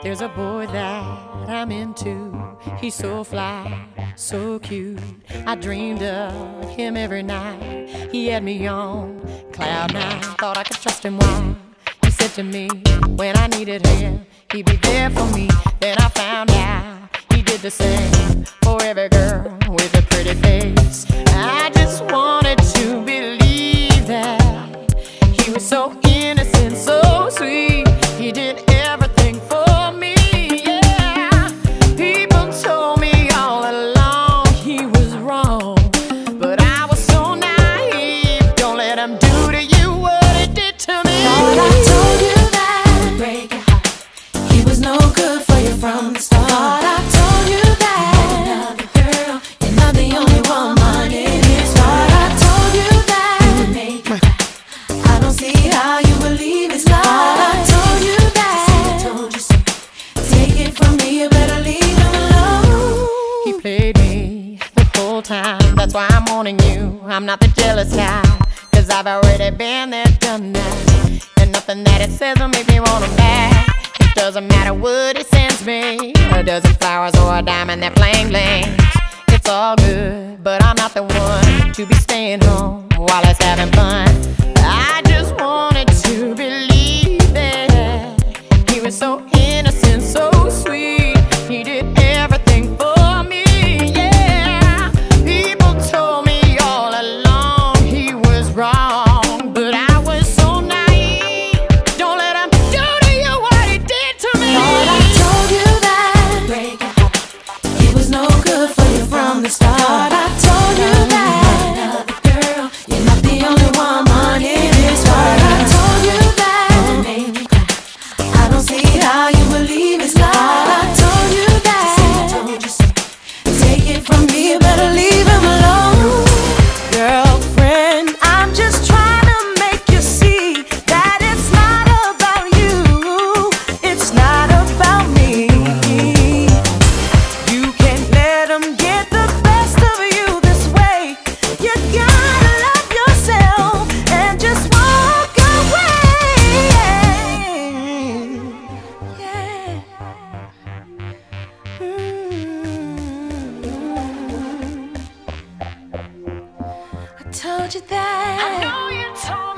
There's a boy that I'm into. He's so fly, so cute. I dreamed of him every night. He had me on cloud nine. Thought I could trust him. Why? He said to me when I needed him, he'd be there for me. Then I found out he did the same for every girl with a pretty face. I just wanted to believe that he was so innocent, so sweet. He did you what he did to me. Thought I told you that break your heart. He was no good for you from the start. Thought I told you that another girl, you're not the only woman in his heart. I told you that make you cry. I don't see how you believe it's lies. Thought I told you that. Told you so. Take it from me, you better leave him alone. He played me the whole time. That's why I'm warning you. I'm not the jealous guy. Cause I've already been there, done that. And nothing that it says will make me want him back. It doesn't matter what he sends me. A dozen flowers or a diamond that bling blings. It's all good, but I'm not the one to be staying home while it's having fun. I just wanted to you told you that. I know you told me.